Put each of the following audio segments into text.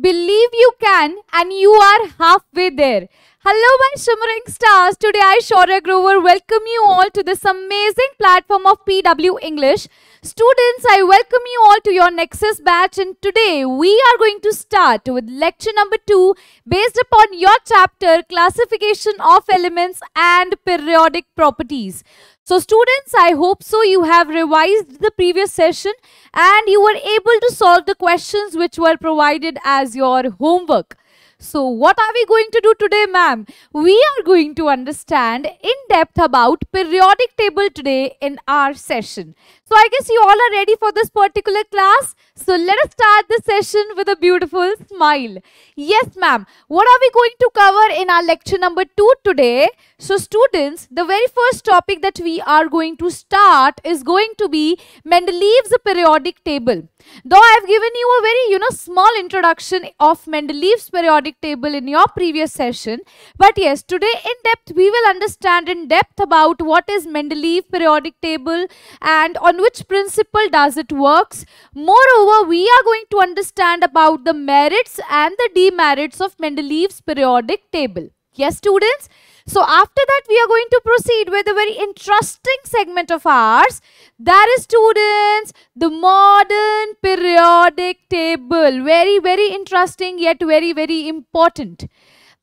Believe you can and you are halfway there. Hello, my shimmering stars. Today, I, Shaurya Grover, welcome you all to this amazing platform of PW English. Students, I welcome you all to your Nexus batch, and today we are going to start with lecture number two based upon your chapter Classification of Elements and Periodic Properties. So, students, I hope so. You have revised the previous session and you were able to solve the questions which were provided as your homework. So what are we going to do today ma'am? We are going to understand in depth about periodic table today in our session. So I guess you all are ready for this particular class. So let us start the session with a beautiful smile. Yes ma'am, what are we going to cover in our lecture number 2 today? So students, the very first topic that we are going to start is going to be Mendeleev's periodic table. Though I have given you a very, you know, small introduction of Mendeleev's periodic table in your previous session. But yes, today in depth, we will understand in depth about what is Mendeleev periodic table and on which principle does it works. Moreover, we are going to understand about the merits and the demerits of Mendeleev's periodic table. Yes, students? So after that, we are going to proceed with a very interesting segment of ours. That is students, the modern periodic table. Very, very interesting yet very, very important.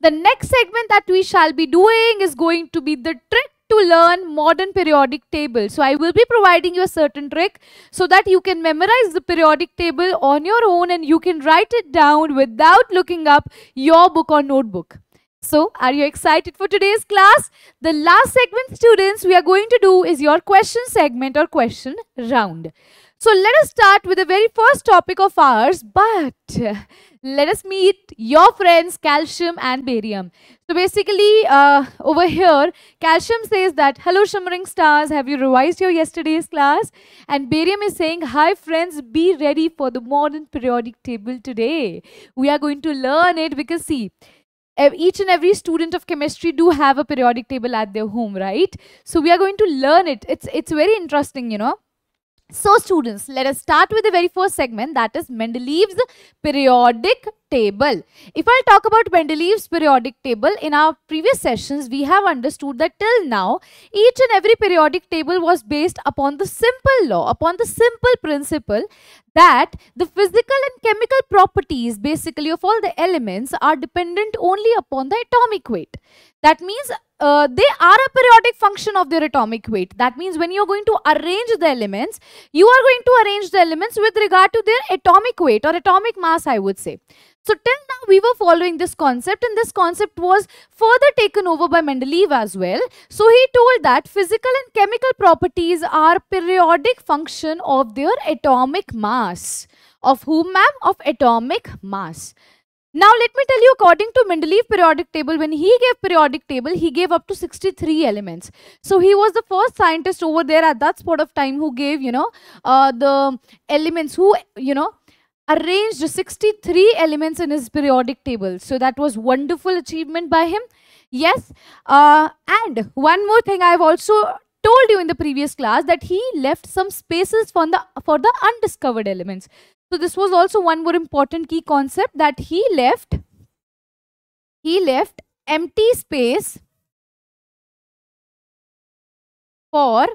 The next segment that we shall be doing is going to be the trick to learn modern periodic table. So I will be providing you a certain trick so that you can memorize the periodic table on your own and you can write it down without looking up your book or notebook. So, are you excited for today's class? The last segment, students, we are going to do is your question segment or question round. So, let us start with the very first topic of ours, but let us meet your friends Calcium and Barium. So, basically, uh, over here, Calcium says that, Hello, shimmering stars, have you revised your yesterday's class? And Barium is saying, Hi, friends, be ready for the modern periodic table today. We are going to learn it because, see, each and every student of chemistry do have a periodic table at their home right so we are going to learn it it's it's very interesting you know so students let us start with the very first segment that is mendeleev's periodic table if i talk about mendeleev's periodic table in our previous sessions we have understood that till now each and every periodic table was based upon the simple law upon the simple principle that the physical and chemical properties basically of all the elements are dependent only upon the atomic weight. That means uh, they are a periodic function of their atomic weight. That means when you're going to arrange the elements, you are going to arrange the elements with regard to their atomic weight or atomic mass, I would say. So till now we were following this concept and this concept was further taken over by Mendeleev as well. So he told that physical and chemical properties are periodic function of their atomic mass. Of whom ma'am? Of atomic mass. Now let me tell you according to Mendeleev periodic table when he gave periodic table he gave up to 63 elements. So he was the first scientist over there at that spot of time who gave you know uh, the elements who you know arranged 63 elements in his periodic table. So that was wonderful achievement by him. Yes. Uh, and one more thing I have also told you in the previous class that he left some spaces for the, for the undiscovered elements. So this was also one more important key concept that he left. He left empty space for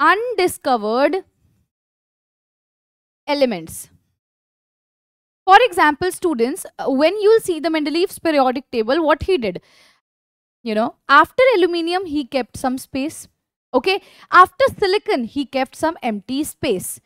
undiscovered elements. For example, students, when you'll see the Mendeleev's periodic table, what he did, you know, after aluminium, he kept some space. Okay. After silicon, he kept some empty space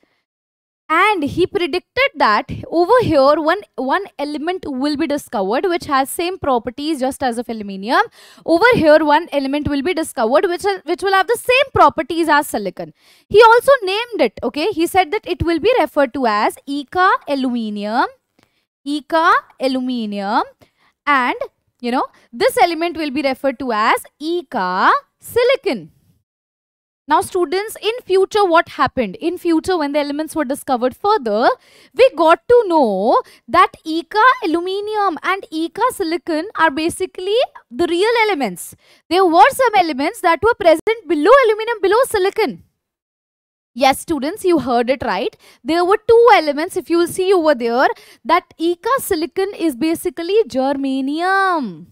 and he predicted that over here one one element will be discovered which has same properties just as of aluminium. Over here one element will be discovered which which will have the same properties as silicon. He also named it okay? He said that it will be referred to as eka aluminium eka aluminium. And you know this element will be referred to as eka silicon now students, in future what happened? In future when the elements were discovered further, we got to know that Eka aluminium and Eka silicon are basically the real elements. There were some elements that were present below aluminum, below silicon. Yes, students, you heard it right. There were two elements, if you will see over there, that Eka silicon is basically germanium.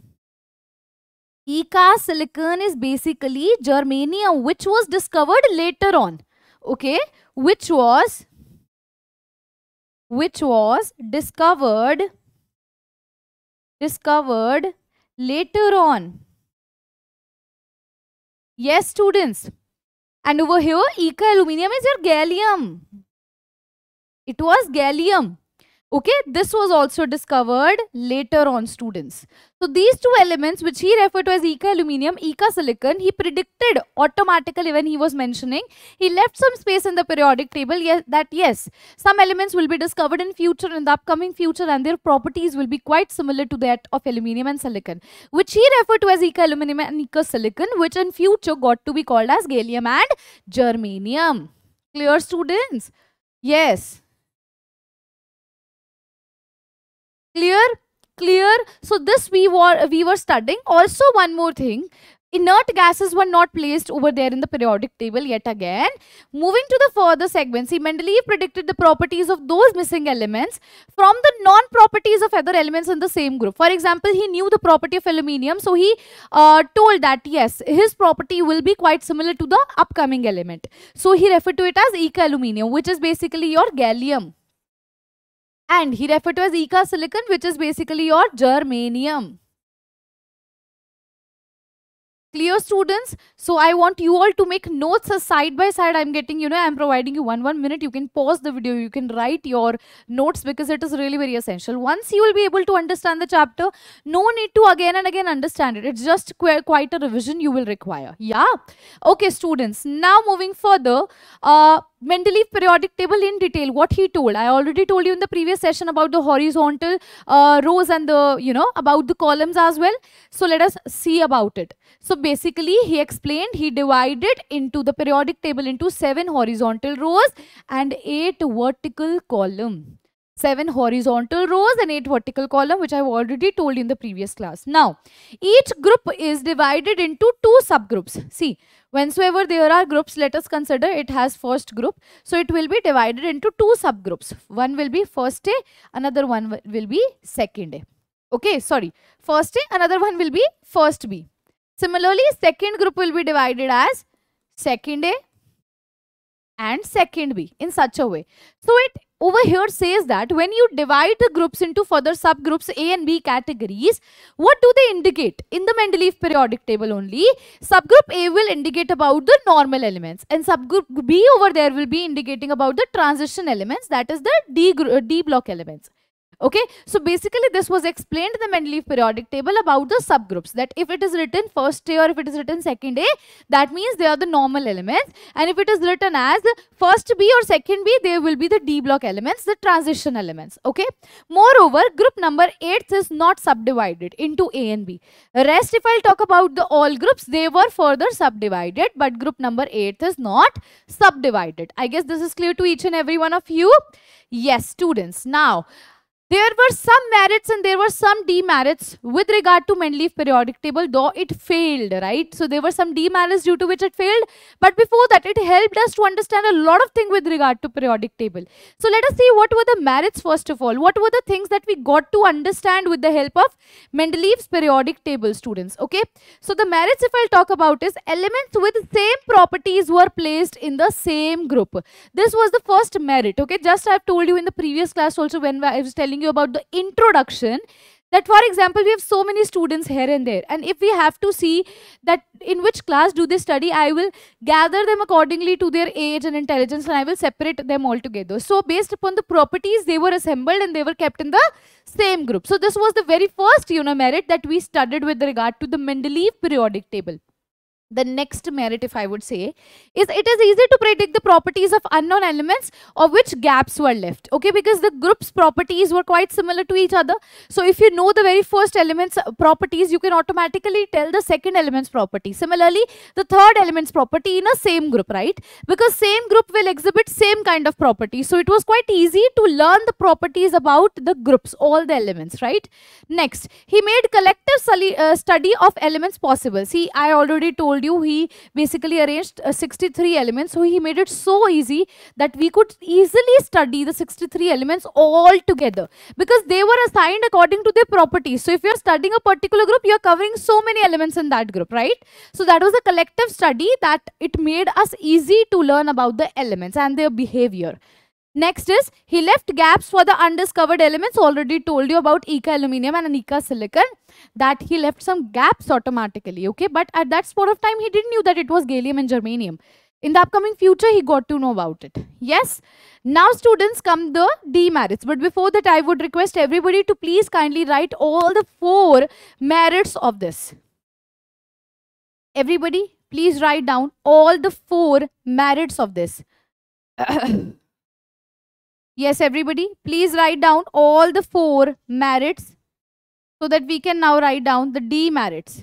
Eka silicon is basically germanium, which was discovered later on. Okay, which was which was discovered discovered later on. Yes, students. And over here, Eka aluminium is your gallium. It was gallium. Okay, this was also discovered later on students. So these two elements which he referred to as Eka aluminium, Eka silicon, he predicted automatically when he was mentioning, he left some space in the periodic table yes, that yes, some elements will be discovered in future, in the upcoming future and their properties will be quite similar to that of aluminium and silicon, which he referred to as Eka aluminium and Eka silicon, which in future got to be called as gallium and germanium. Clear students? Yes. Clear clear so this we were we were studying also one more thing inert gases were not placed over there in the periodic table yet again. Moving to the further segments, see Mendeleev predicted the properties of those missing elements from the non-properties of other elements in the same group. For example, he knew the property of aluminium, so he uh, told that yes, his property will be quite similar to the upcoming element. So he referred to it as Eka aluminium, which is basically your gallium and he referred to as Eka silicon which is basically your germanium. Clear students? So I want you all to make notes side by side. I'm getting, you know, I'm providing you one, one minute. You can pause the video. You can write your notes because it is really very essential. Once you will be able to understand the chapter, no need to again and again understand it. It's just qu quite a revision you will require. Yeah? Okay, students. Now moving further, uh, Mendeleev periodic table in detail, what he told. I already told you in the previous session about the horizontal uh, rows and the, you know, about the columns as well. So let us see about it. So basically he explained he divided into the periodic table into seven horizontal rows and eight vertical column. Seven horizontal rows and eight vertical column which I've already told in the previous class. Now, each group is divided into two subgroups. See, whensoever there are groups, let us consider it has first group. So, it will be divided into two subgroups. One will be first A, another one will be second A. Okay, sorry. First A, another one will be first B. Similarly, second group will be divided as second A and second B in such a way. So it over here says that when you divide the groups into further subgroups A and B categories, what do they indicate? In the Mendeleev periodic table only, subgroup A will indicate about the normal elements and subgroup B over there will be indicating about the transition elements that is the D, D block elements. Okay, so basically this was explained in the Mendeleev periodic table about the subgroups that if it is written first A or if it is written second A, that means they are the normal elements and if it is written as first B or second B, they will be the D block elements, the transition elements. Okay, moreover, group number 8 is not subdivided into A and B. Rest if I'll talk about the all groups, they were further subdivided but group number 8 is not subdivided. I guess this is clear to each and every one of you. Yes, students. Now, there were some merits and there were some demerits with regard to Mendeleev periodic table, though it failed, right? So there were some demerits due to which it failed. But before that, it helped us to understand a lot of things with regard to periodic table. So let us see what were the merits first of all. What were the things that we got to understand with the help of Mendeleev's periodic table, students? Okay. So the merits, if I'll talk about is elements with the same properties were placed in the same group. This was the first merit. Okay. Just I've told you in the previous class also when I was telling telling you about the introduction that for example we have so many students here and there and if we have to see that in which class do they study i will gather them accordingly to their age and intelligence and i will separate them all together. So based upon the properties they were assembled and they were kept in the same group. So this was the very first you know merit that we studied with regard to the mendeleev periodic table the next merit if i would say is it is easy to predict the properties of unknown elements of which gaps were left okay? Because the group's properties were quite similar to each other. So if you know the very first elements properties you can automatically tell the second element's property. Similarly the third element's property in a same group right? Because same group will exhibit same kind of properties so it was quite easy to learn the properties about the groups all the elements right? Next he made collective uh, study of elements possible. See i already told told you he basically arranged uh, 63 elements. So he made it so easy that we could easily study the 63 elements all together because they were assigned according to their properties. So if you're studying a particular group, you're covering so many elements in that group, right? So that was a collective study that it made us easy to learn about the elements and their behavior. Next is he left gaps for the undiscovered elements. Already told you about Eka aluminum and Eka silicon that he left some gaps automatically. Okay, but at that spot of time he didn't knew that it was gallium and germanium. In the upcoming future he got to know about it. Yes. Now students come the demerits. But before that I would request everybody to please kindly write all the four merits of this. Everybody please write down all the four merits of this. Yes, everybody, please write down all the four merits so that we can now write down the demerits.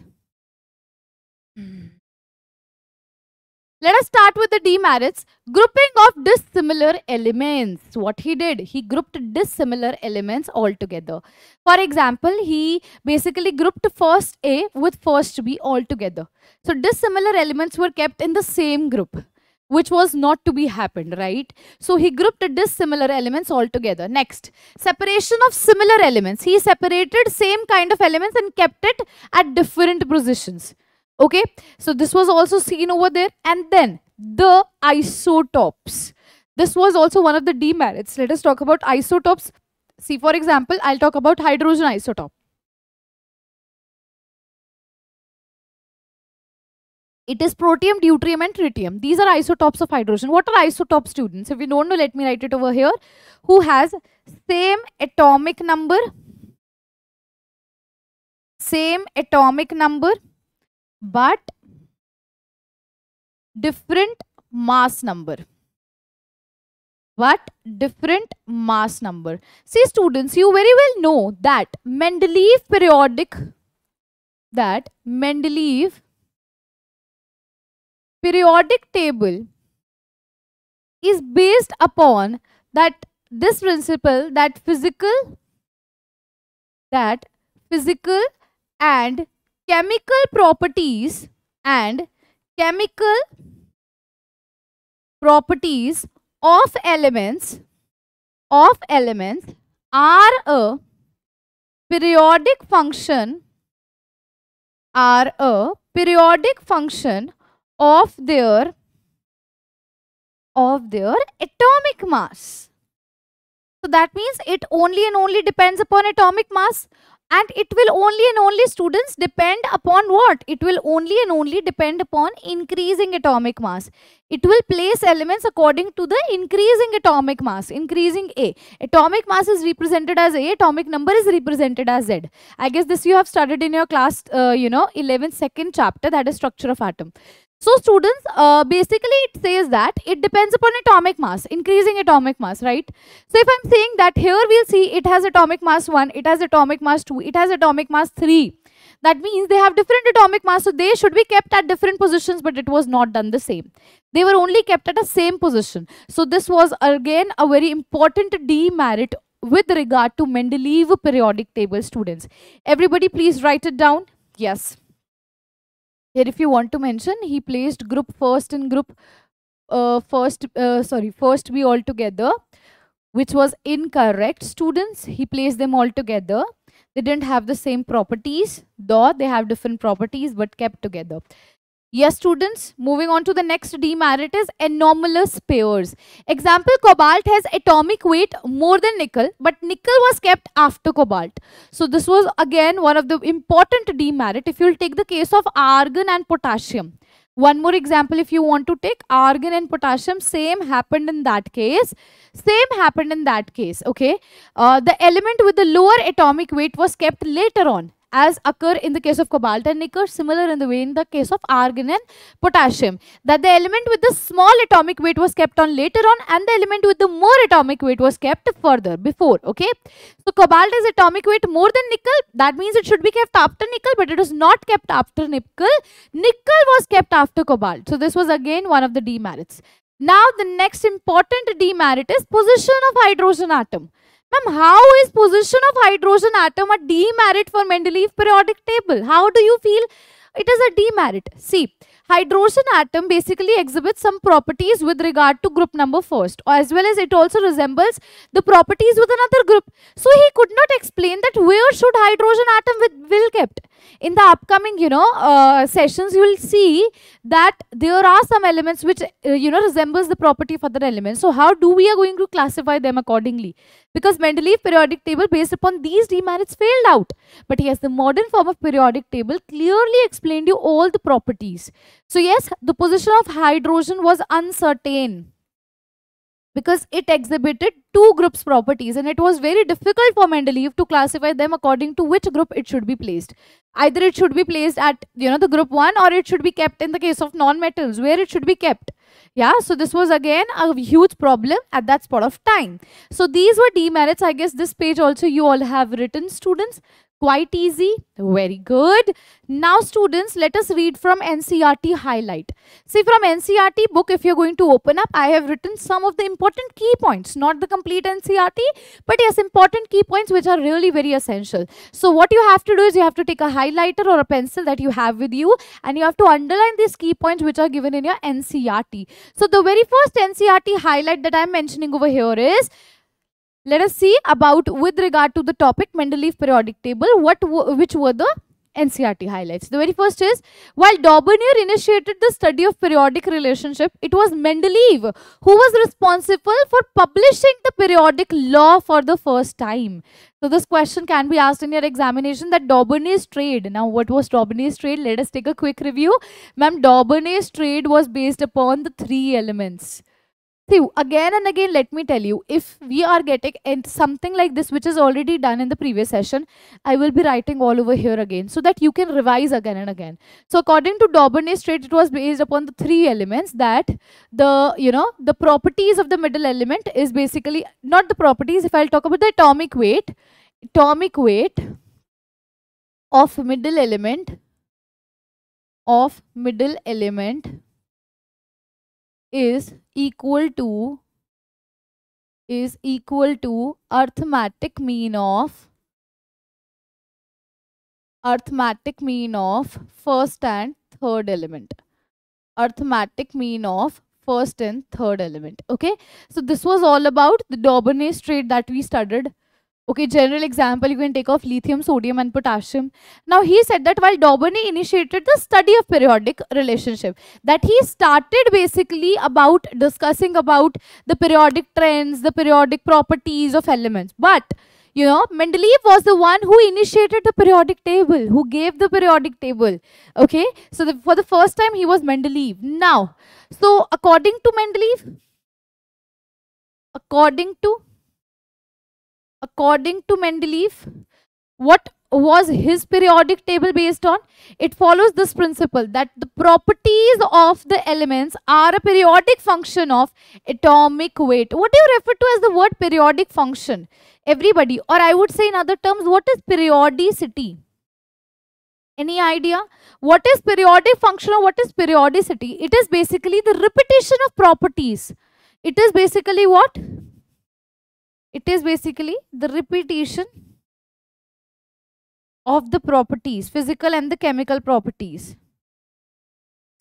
Let us start with the demerits. Grouping of dissimilar elements. What he did, he grouped dissimilar elements all together. For example, he basically grouped first A with first B all together. So dissimilar elements were kept in the same group which was not to be happened, right? So he grouped dissimilar elements all together. Next, separation of similar elements. He separated same kind of elements and kept it at different positions. Okay, so this was also seen over there. And then the isotopes. This was also one of the demerits. Let us talk about isotopes. See, for example, I'll talk about hydrogen isotope. It is protium, deuterium and tritium. These are isotopes of hydrogen. What are isotopes, students? If you don't know, let me write it over here. Who has same atomic number, same atomic number, but different mass number. But different mass number. See, students, you very well know that Mendeleev periodic, that Mendeleev periodic table is based upon that this principle that physical that physical and chemical properties and chemical properties of elements of elements are a periodic function are a periodic function of their of their atomic mass. So that means it only and only depends upon atomic mass and it will only and only students depend upon what? It will only and only depend upon increasing atomic mass. It will place elements according to the increasing atomic mass, increasing A. Atomic mass is represented as A, atomic number is represented as Z. I guess this you have studied in your class, uh, you know, 11th second chapter that is structure of atom. So students, uh, basically it says that it depends upon atomic mass, increasing atomic mass, right? So if I'm saying that here we'll see it has atomic mass 1, it has atomic mass 2, it has atomic mass 3. That means they have different atomic mass, so they should be kept at different positions, but it was not done the same. They were only kept at a same position. So this was again a very important demerit with regard to Mendeleev periodic table students. Everybody please write it down. Yes. Here if you want to mention, he placed group first and group uh, first, uh, sorry, first B all together, which was incorrect. Students, he placed them all together. They didn't have the same properties, though they have different properties, but kept together. Yes, students, moving on to the next demerit is anomalous pairs. Example, cobalt has atomic weight more than nickel, but nickel was kept after cobalt. So this was again one of the important demerit. If you'll take the case of argon and potassium. One more example, if you want to take argon and potassium, same happened in that case. Same happened in that case, okay. Uh, the element with the lower atomic weight was kept later on as occur in the case of cobalt and nickel, similar in the way in the case of argon and potassium. That the element with the small atomic weight was kept on later on and the element with the more atomic weight was kept further before. Okay. So cobalt is atomic weight more than nickel. That means it should be kept after nickel, but it was not kept after nickel. Nickel was kept after cobalt. So this was again one of the demerits. Now the next important demerit is position of hydrogen atom. Ma'am, how is position of hydrogen atom a demerit for Mendeleev periodic table? How do you feel it is a demerit? See, hydrogen atom basically exhibits some properties with regard to group number first as well as it also resembles the properties with another group so he could not explain that where should hydrogen atom with, will kept in the upcoming you know uh, sessions you will see that there are some elements which uh, you know resembles the property of other elements so how do we are going to classify them accordingly because Mendeleev periodic table based upon these demerits failed out but yes the modern form of periodic table clearly explained you all the properties so yes the position of hydrogen was uncertain because it exhibited two groups properties and it was very difficult for Mendeleev to classify them according to which group it should be placed. Either it should be placed at you know the group 1 or it should be kept in the case of non-metals where it should be kept. Yeah, so this was again a huge problem at that spot of time. So these were demerits. I guess this page also you all have written students. Quite easy. Very good. Now students, let us read from NCERT highlight. See from NCERT book, if you're going to open up, I have written some of the important key points. Not the complete NCERT, but yes, important key points which are really very essential. So what you have to do is you have to take a highlighter or a pencil that you have with you and you have to underline these key points which are given in your NCERT. So the very first NCERT highlight that I'm mentioning over here is let us see about with regard to the topic Mendeleev periodic table what which were the NCERT highlights. The very first is while Döbereiner initiated the study of periodic relationship, it was Mendeleev who was responsible for publishing the periodic law for the first time. So this question can be asked in your examination that Döbereiner's triad. Now what was Döbereiner's triad? Let us take a quick review. Ma'am, Döbereiner's triad was based upon the three elements Again and again, let me tell you, if we are getting something like this, which is already done in the previous session, I will be writing all over here again so that you can revise again and again. So according to Döbereiner's triad, it was based upon the three elements that the, you know, the properties of the middle element is basically, not the properties, if I'll talk about the atomic weight, atomic weight of middle element, of middle element is equal to is equal to arithmetic mean of arithmetic mean of first and third element. Arithmetic mean of first and third element. Okay? So this was all about the Döbereiner's triad that we studied Okay, general example, you can take of lithium, sodium and potassium. Now, he said that while Döbereiner initiated the study of periodic relationship, that he started basically about discussing about the periodic trends, the periodic properties of elements. But, you know, Mendeleev was the one who initiated the periodic table, who gave the periodic table. Okay, so the, for the first time, he was Mendeleev. Now, so according to Mendeleev, according to according to Mendeleev, what was his periodic table based on? It follows this principle that the properties of the elements are a periodic function of atomic weight. What do you refer to as the word periodic function? Everybody, or I would say in other terms, what is periodicity? Any idea? What is periodic function or what is periodicity? It is basically the repetition of properties. It is basically what? It is basically the repetition of the properties, physical and the chemical properties.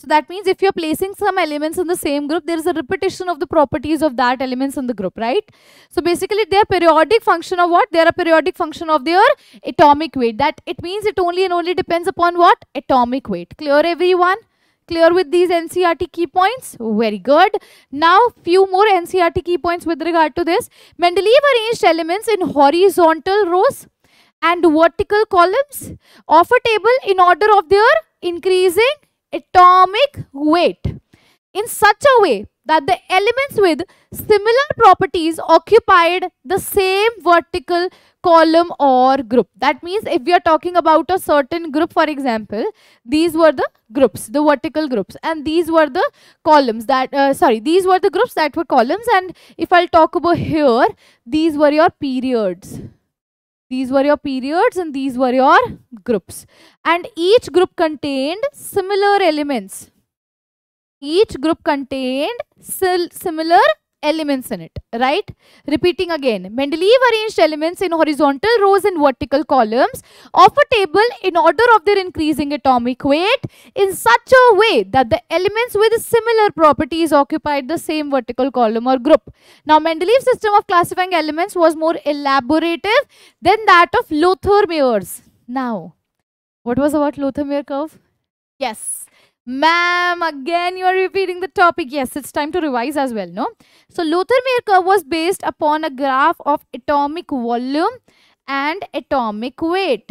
So that means if you're placing some elements in the same group, there is a repetition of the properties of that elements in the group, right? So basically they are periodic function of what? They are a periodic function of their atomic weight. That it means it only and only depends upon what? Atomic weight. Clear everyone? Clear with these NCERT key points? Very good. Now, few more NCERT key points with regard to this. Mendeleev arranged elements in horizontal rows and vertical columns of a table in order of their increasing atomic weight in such a way that the elements with similar properties occupied the same vertical column or group. That means if we are talking about a certain group, for example, these were the groups, the vertical groups, and these were the columns that, uh, sorry, these were the groups that were columns. And if I'll talk about here, these were your periods. These were your periods and these were your groups. And each group contained similar elements. Each group contained similar elements in it, right? Repeating again, Mendeleev arranged elements in horizontal rows and vertical columns of a table in order of their increasing atomic weight in such a way that the elements with similar properties occupied the same vertical column or group. Now, Mendeleev's system of classifying elements was more elaborative than that of Lothar Meyer's. Now, what was about Lothar Meyer curve? Yes, Ma'am, again you are repeating the topic. Yes, it's time to revise as well, no? So, Lothar-Meyer curve was based upon a graph of atomic volume and atomic weight.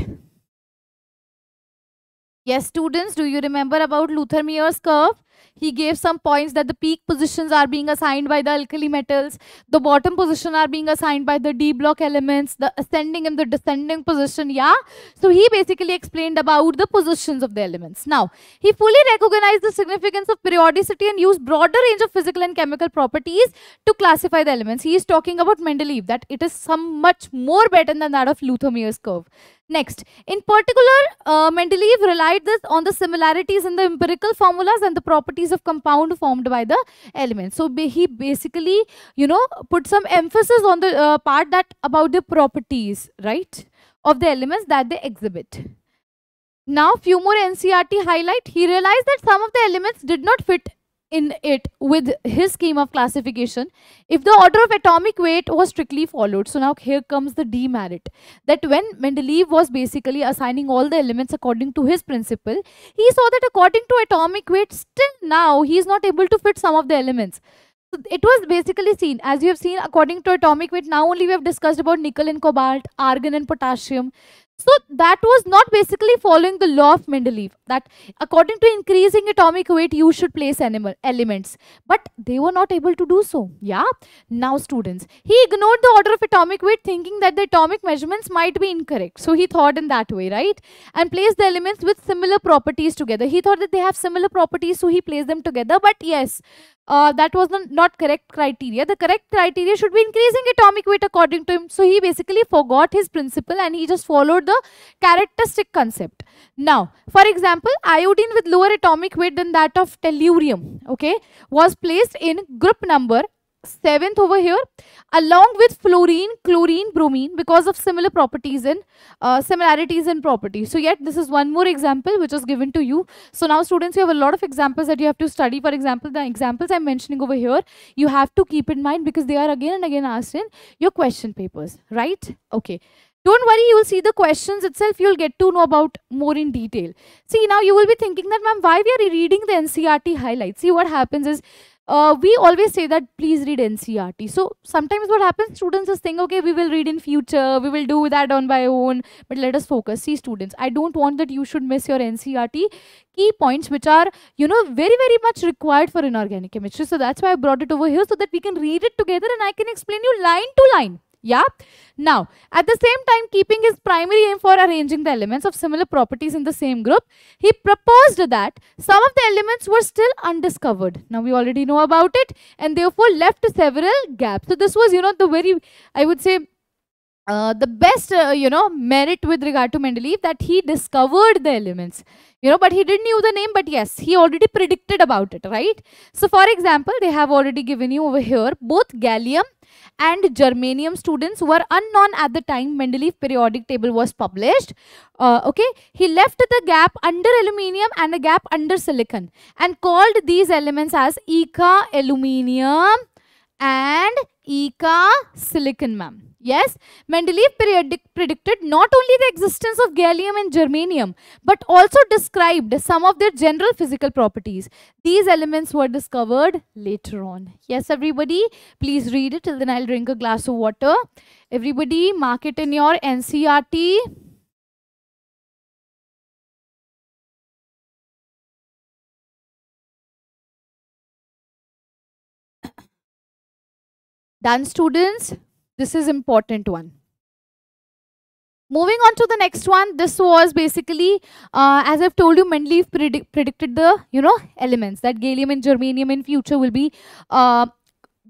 Yes, students, do you remember about Lothar-Meyer's curve? He gave some points that the peak positions are being assigned by the alkali metals. The bottom position are being assigned by the d block elements the ascending and the descending position yeah? So he basically explained about the positions of the elements. Now he fully recognized the significance of periodicity and used broader range of physical and chemical properties to classify the elements. He is talking about mendeleev that it is some much more better than that of Lothar Meyer's curve Next, in particular, uh, Mendeleev relied this on the similarities in the empirical formulas and the properties of compound formed by the elements. So he basically, you know, put some emphasis on the uh, part that about the properties, right, of the elements that they exhibit. Now, few more NCERT highlight. He realized that some of the elements did not fit in it with his scheme of classification if the order of atomic weight was strictly followed. So now here comes the demerit that when Mendeleev was basically assigning all the elements according to his principle, he saw that according to atomic weight, still now he is not able to fit some of the elements. So it was basically seen, as you have seen, according to atomic weight, now only we have discussed about nickel and cobalt, argon and potassium. So that was not basically following the law of Mendeleev that according to increasing atomic weight you should place animal elements. But they were not able to do so. Yeah? Now students he ignored the order of atomic weight thinking that the atomic measurements might be incorrect. So he thought in that way right? And placed the elements with similar properties together. He thought that they have similar properties so he placed them together. But yes uh, that was the not correct criteria. The correct criteria should be increasing atomic weight according to him. So he basically forgot his principle and he just followed the characteristic concept. Now, for example, iodine with lower atomic weight than that of tellurium, okay, was placed in group number seventh over here along with fluorine chlorine bromine because of similar properties and uh, similarities in properties. So yet this is one more example which is given to you. So now students you have a lot of examples that you have to study. For example the examples i'm mentioning over here you have to keep in mind because they are again and again asked in your question papers right? Okay. Don't worry you will see the questions itself. You'll get to know about more in detail. See now you will be thinking that ma'am why we are reading the ncert highlights? See what happens is uh, we always say that please read NCERT. So sometimes what happens, students just think, okay, we will read in future, we will do that on my own, but let us focus. See students, I don't want that you should miss your NCERT key points which are, you know, very, very much required for inorganic chemistry. So that's why I brought it over here so that we can read it together and I can explain you line to line. Yeah. Now, at the same time, keeping his primary aim for arranging the elements of similar properties in the same group, he proposed that some of the elements were still undiscovered. Now, we already know about it and therefore left several gaps. So, this was, you know, the very, I would say, uh, the best, uh, you know, merit with regard to Mendeleev that he discovered the elements, you know, but he didn't knew the name, but yes, he already predicted about it, right? So, for example, they have already given you over here both gallium and germanium students were unknown at the time Mendeleev periodic table was published. Uh, okay, he left the gap under aluminium and a gap under silicon and called these elements as Eka aluminium and Eka silicon ma'am. Yes, Mendeleev predicted not only the existence of gallium and germanium, but also described some of their general physical properties. These elements were discovered later on. Yes, everybody, please read it. Till then, I'll drink a glass of water. Everybody, mark it in your NCERT. Done, students? This is important one. Moving on to the next one, this was basically, uh, as I've told you, Mendeleev predict predicted the, you know, elements that gallium and germanium in future will be uh,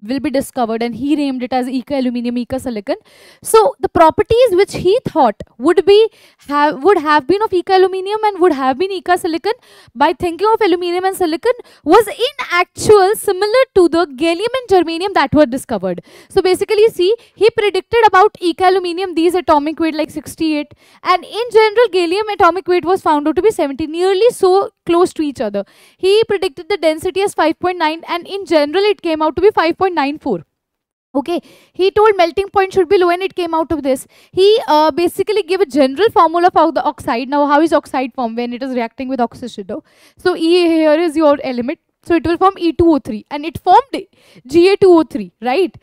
will be discovered and he named it as Eka aluminium, Eka silicon. So the properties which he thought would be have would have been of Eka aluminium and would have been Eka silicon by thinking of aluminium and silicon was in actual similar to the gallium and germanium that were discovered. So basically see he predicted about Eka aluminium these atomic weight like 68 and in general gallium atomic weight was found out to be 70 nearly so close to each other. He predicted the density as 5.9 and in general it came out to be 5.94 okay. He told melting point should be low and it came out of this. He uh, basically gave a general formula for the oxide. Now how is oxide formed when it is reacting with oxygen? So e here is your element. So it will form e2o3 and it formed ga2o3 right?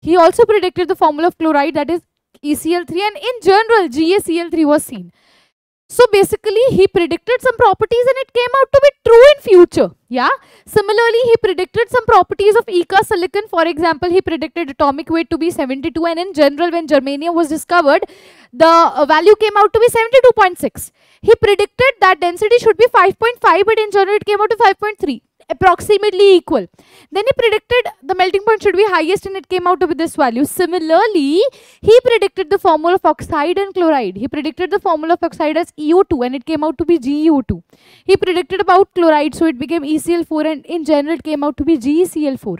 He also predicted the formula of chloride that is ecl3 and in general gacl3 was seen so basically he predicted some properties and it came out to be true in future. Yeah. Similarly, he predicted some properties of Eka silicon. For example, he predicted atomic weight to be 72 and in general when germanium was discovered, the uh, value came out to be 72.6. He predicted that density should be 5.5 but in general it came out to 5.3 approximately equal. Then he predicted the melting point should be highest and it came out with this value. Similarly, he predicted the formula of oxide and chloride. He predicted the formula of oxide as EO2 and it came out to be GeO2. He predicted about chloride so it became ECl4 and in general it came out to be GCl4.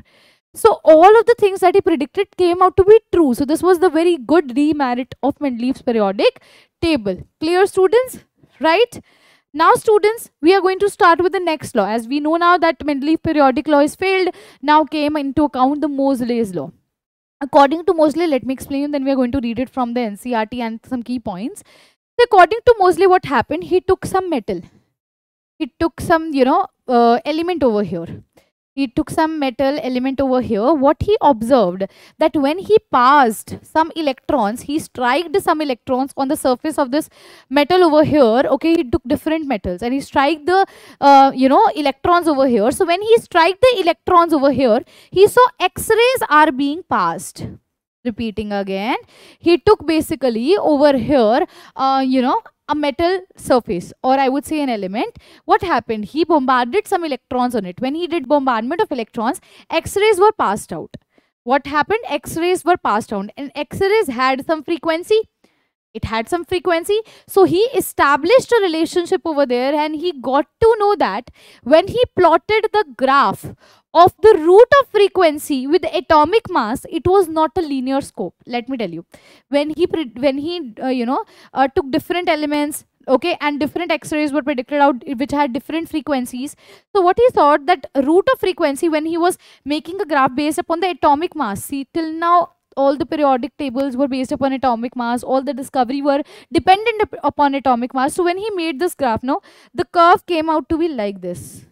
So all of the things that he predicted came out to be true. So this was the very good demerit of Mendeleev's periodic table. Clear students? Right? Now students, we are going to start with the next law. As we know now that Mendeleev periodic law is failed, now came into account the Moseley's law. According to Moseley, let me explain then we are going to read it from the NCERT and some key points. So according to Moseley, what happened? He took some metal. He took some, you know, uh, element over here he took some metal element over here. What he observed that when he passed some electrons he striked some electrons on the surface of this metal over here. Okay he took different metals and he strike the uh, you know electrons over here. So when he strike the electrons over here he saw x-rays are being passed. Repeating again. He took basically over here uh, you know a metal surface or I would say an element, what happened? He bombarded some electrons on it. When he did bombardment of electrons, X-rays were passed out. What happened? X-rays were passed out and X-rays had some frequency. It had some frequency. So he established a relationship over there and he got to know that when he plotted the graph of the root of frequency with atomic mass it was not a linear scope. Let me tell you. When he when he uh, you know uh, took different elements okay and different x-rays were predicted out which had different frequencies. So what he thought that root of frequency when he was making a graph based upon the atomic mass see till now all the periodic tables were based upon atomic mass all the discovery were dependent upon atomic mass. So when he made this graph now the curve came out to be like this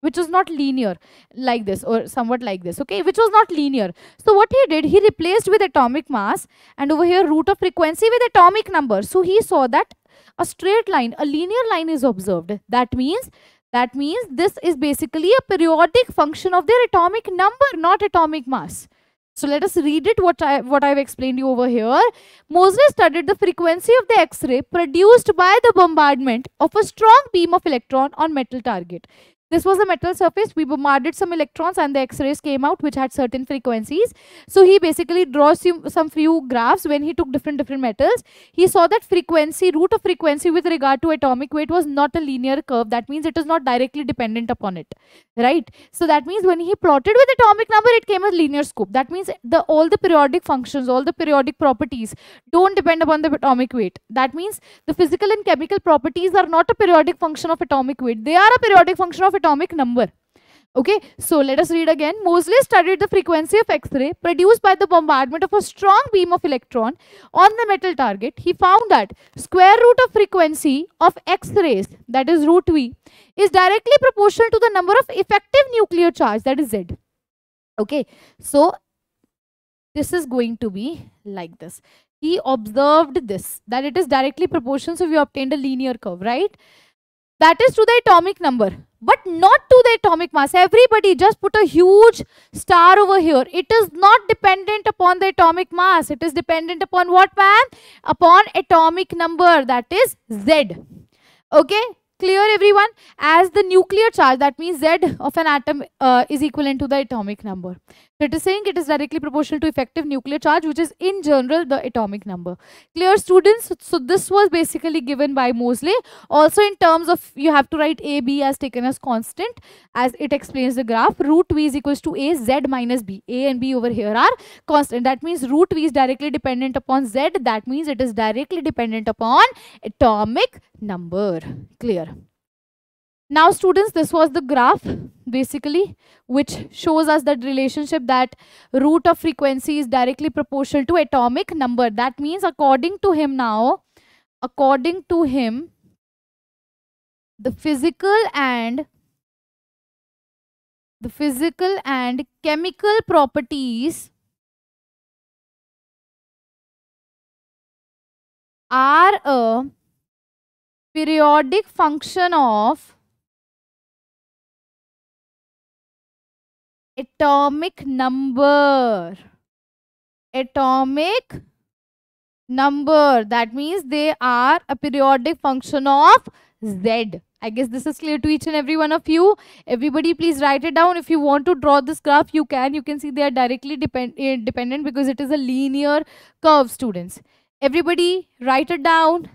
which was not linear like this or somewhat like this okay which was not linear so what he did he replaced with atomic mass and over here root of frequency with atomic number so he saw that a straight line a linear line is observed that means that means this is basically a periodic function of their atomic number not atomic mass so let us read it what I what I've explained you over here. Moseley studied the frequency of the X-ray produced by the bombardment of a strong beam of electron on metal target. This was a metal surface. We bombarded some electrons and the X-rays came out which had certain frequencies. So he basically draws some few graphs when he took different different metals. He saw that frequency, root of frequency with regard to atomic weight was not a linear curve. That means it is not directly dependent upon it. Right? So that means when he plotted with atomic number, it came as linear scope. That means the all the periodic functions, all the periodic properties don't depend upon the atomic weight. That means the physical and chemical properties are not a periodic function of atomic weight. They are a periodic function of atomic number. Okay, so let us read again. Moseley studied the frequency of X-ray produced by the bombardment of a strong beam of electron on the metal target. He found that square root of frequency of X-rays, that is root V, is directly proportional to the number of effective nuclear charge, that is Z. Okay, so this is going to be like this. He observed this, that it is directly proportional, so we obtained a linear curve, right? That is to the atomic number but not to the atomic mass. Everybody just put a huge star over here. It is not dependent upon the atomic mass. It is dependent upon what man? Upon atomic number that is Z. Okay. Clear everyone? As the nuclear charge that means Z of an atom uh, is equivalent to the atomic number. So it is saying it is directly proportional to effective nuclear charge, which is in general the atomic number. Clear students? So this was basically given by Moseley. Also in terms of, you have to write A, B as taken as constant as it explains the graph. Root V is equals to A, Z minus B. A and B over here are constant. That means root V is directly dependent upon Z. That means it is directly dependent upon atomic number. Clear? Now students, this was the graph basically which shows us that relationship that root of frequency is directly proportional to atomic number. That means according to him now, according to him, the physical and the physical and chemical properties are a periodic function of atomic number. Atomic number. That means they are a periodic function of z. I guess this is clear to each and every one of you. Everybody please write it down. If you want to draw this graph you can. You can see they are directly depend eh, dependent because it is a linear curve students. Everybody write it down.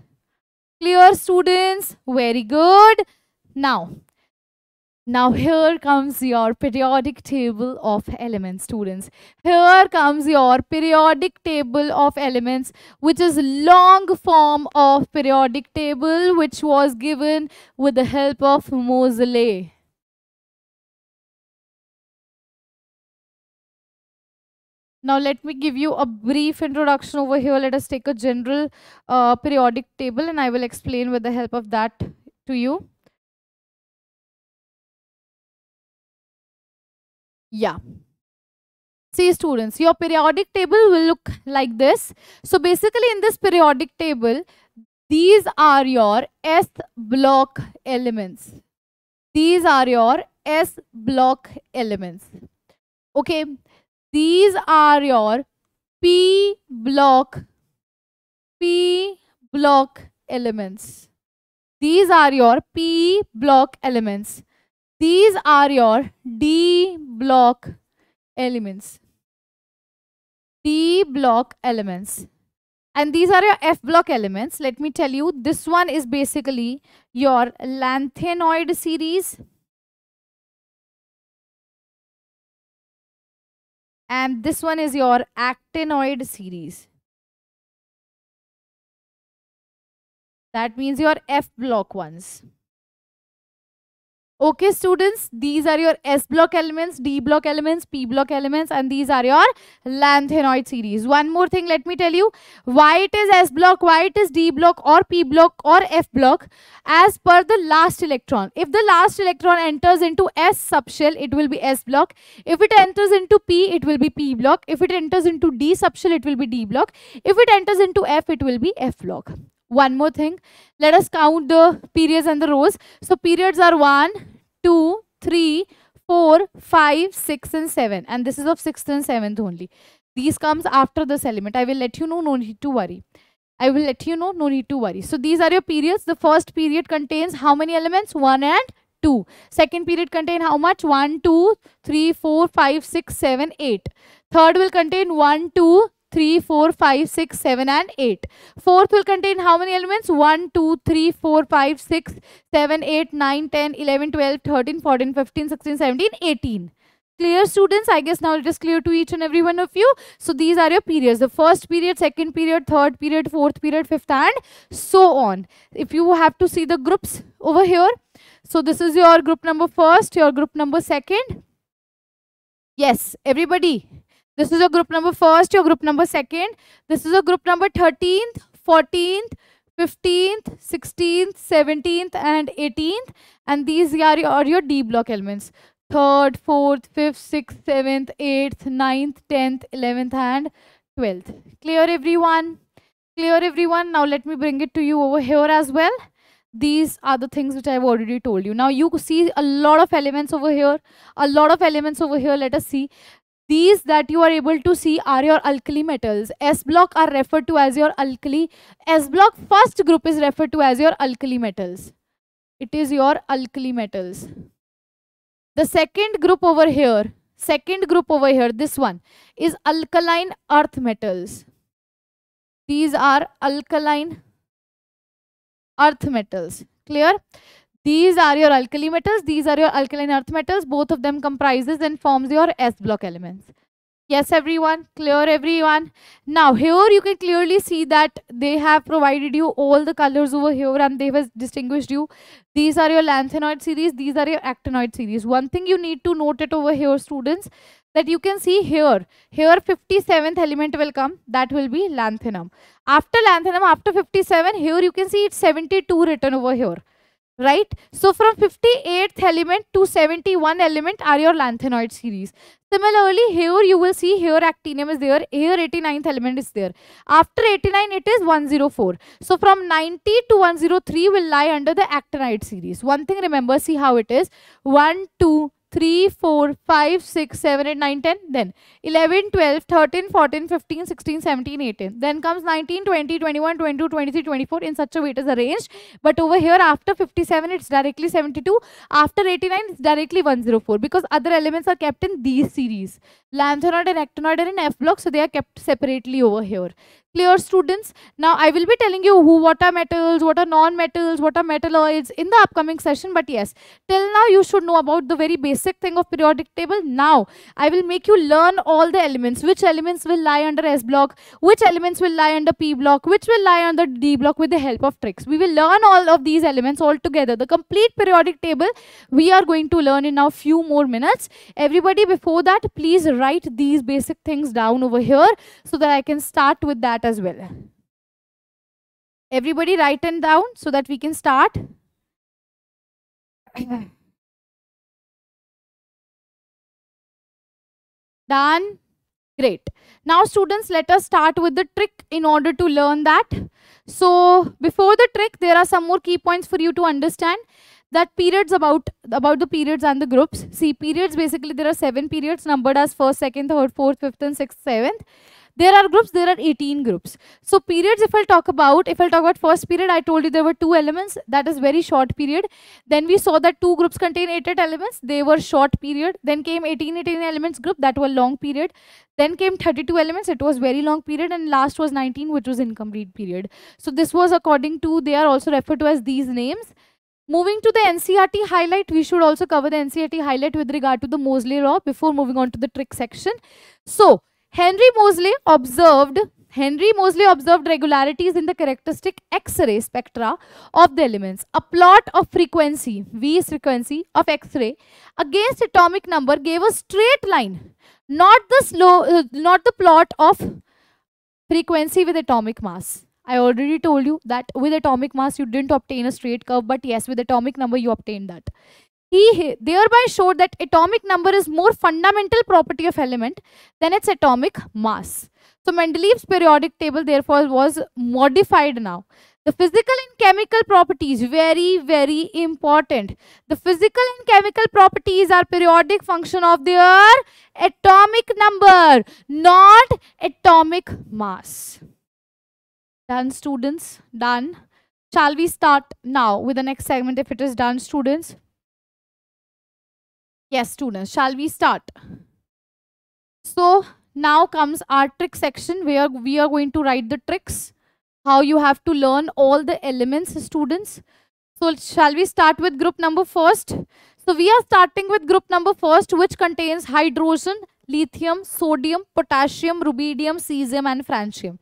Clear students? Very good. Now now here comes your periodic table of elements students. Here comes your periodic table of elements which is long form of periodic table which was given with the help of Moseley. Now let me give you a brief introduction over here. Let us take a general uh, periodic table and I will explain with the help of that to you. Yeah. See students, your periodic table will look like this. So basically in this periodic table, these are your S block elements. These are your S block elements. Okay. These are your P block, P block elements. These are your P block elements. These are your D block elements. D block elements. And these are your F block elements. Let me tell you, this one is basically your lanthanoid series. And this one is your actinoid series. That means your F block ones. Okay, students, these are your S block elements, D block elements, P block elements, and these are your lanthanoid series. One more thing, let me tell you why it is S block, why it is D block or P block or F block as per the last electron. If the last electron enters into S subshell, it will be S block. If it enters into P, it will be P block. If it enters into D subshell, it will be D block. If it enters into F, it will be F block one more thing let us count the periods and the rows so periods are 1 2 3 4 5 6 and 7 and this is of 6th and 7th only. These comes after this element. I will let you know no need to worry. I will let you know no need to worry. So these are your periods. The first period contains how many elements? 1 and 2 second period contain how much? 1 2 3 4 5 6 7 8 third will contain 1 2 3, 4, 5, 6, 7 and 8. Fourth will contain how many elements? 1, 2, 3, 4, 5, 6, 7, 8, 9, 10, 11, 12, 13, 14, 15, 16, 17, 18. Clear students? I guess now it is clear to each and every one of you. So these are your periods. The first period, second period, third period, fourth period, fifth and so on. If you have to see the groups over here. So this is your group number first, your group number second. Yes, everybody. This is a group number first, your group number second. This is a group number 13th, 14th, 15th, 16th, 17th and 18th. And these are your, are your D block elements. 3rd, 4th, 5th, 6th, 7th, 8th, 9th, 10th, 11th and 12th. Clear everyone? Clear everyone? Now let me bring it to you over here as well these are the things which I've already told you. Now you see a lot of elements over here, a lot of elements over here. Let us see. These that you are able to see are your alkali metals. S block are referred to as your alkali. S block first group is referred to as your alkali metals. It is your alkali metals. The second group over here, second group over here this one is alkaline earth metals these are alkaline earth metals clear these are your alkali metals these are your alkaline earth metals both of them comprises and forms your s block elements. Yes everyone clear everyone? Now here you can clearly see that they have provided you all the colors over here and they have distinguished you. These are your lanthanoid series these are your actinoid series. One thing you need to note it over here students that you can see here here 57th element will come that will be lanthanum. After lanthanum after 57 here you can see it's 72 written over here right? So from 58th element to 71 element are your lanthanoid series. Similarly here you will see here actinium is there here 89th element is there. After 89 it is 104 so from 90 to 103 will lie under the actinide series. One thing remember see how it is. 1 2 3, 4, 5, 6, 7, 8, 9, 10. Then 11, 12, 13, 14, 15, 16, 17, 18. Then comes 19, 20, 21, 22, 23, 24. In such a way it is arranged. But over here after 57 it's directly 72. After 89 it's directly 104 because other elements are kept in these series. Lanthanoid and actinoid are in F block so they are kept separately over here clear students. Now i will be telling you who what are metals what are non-metals what are metalloids in the upcoming session but yes till now you should know about the very basic thing of periodic table. Now i will make you learn all the elements. Which elements will lie under s block? Which elements will lie under p block? Which will lie under d block with the help of tricks? We will learn all of these elements all together. The complete periodic table we are going to learn in now few more minutes. Everybody before that please write these basic things down over here so that i can start with that that as well. Everybody write them down so that we can start. Done. Great. Now students, let us start with the trick in order to learn that. So before the trick, there are some more key points for you to understand that periods about about the periods and the groups see periods basically there are seven periods numbered as first second third fourth fifth and sixth seventh there are groups there are 18 groups. So periods if i'll talk about if i'll talk about first period i told you there were two elements. That is very short period. Then we saw that two groups contain 8 elements. They were short period. Then came 18 18 elements group. That were long period. Then came 32 elements. It was very long period. And last was 19 which was incomplete period. So this was according to they are also referred to as these names. Moving to the NCERT highlight, we should also cover the NCERT highlight with regard to the Moseley law before moving on to the trick section. So, Henry Moseley observed Henry Moseley observed regularities in the characteristic X-ray spectra of the elements. A plot of frequency, V is frequency of X-ray against atomic number gave a straight line, not the slow, uh, not the plot of frequency with atomic mass. I already told you that with atomic mass you didn't obtain a straight curve, but yes, with atomic number you obtained that. He thereby showed that atomic number is more fundamental property of element than its atomic mass. So Mendeleev's periodic table therefore was modified now. The physical and chemical properties, very, very important. The physical and chemical properties are periodic function of their atomic number, not atomic mass. Done, students? Done. Shall we start now with the next segment if it is done, students? Yes, students, shall we start? So now comes our trick section where we are going to write the tricks, how you have to learn all the elements, students. So shall we start with group number first? So we are starting with group number first which contains hydrogen, lithium, sodium, potassium, rubidium, cesium and francium.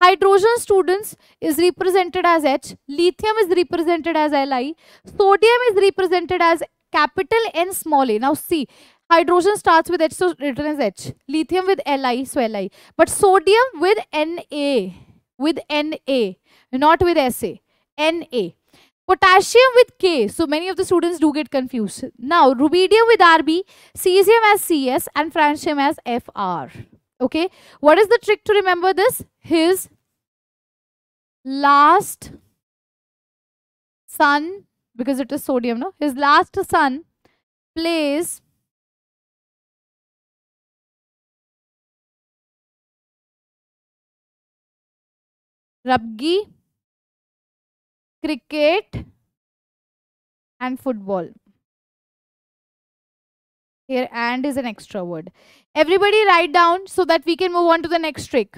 Hydrogen students is represented as H, lithium is represented as Li, sodium is represented as capital N small a. Now see, hydrogen starts with H, so written as H. Lithium with Li, so Li. But sodium with Na, with Na, not with Sa. Na. Potassium with K. So many of the students do get confused. Now, rubidium with Rb, cesium as Cs and francium as Fr. Okay. What is the trick to remember this? His last son because it is sodium, no? His last son plays rugby, cricket and football. Here and is an extra word. Everybody write down so that we can move on to the next trick.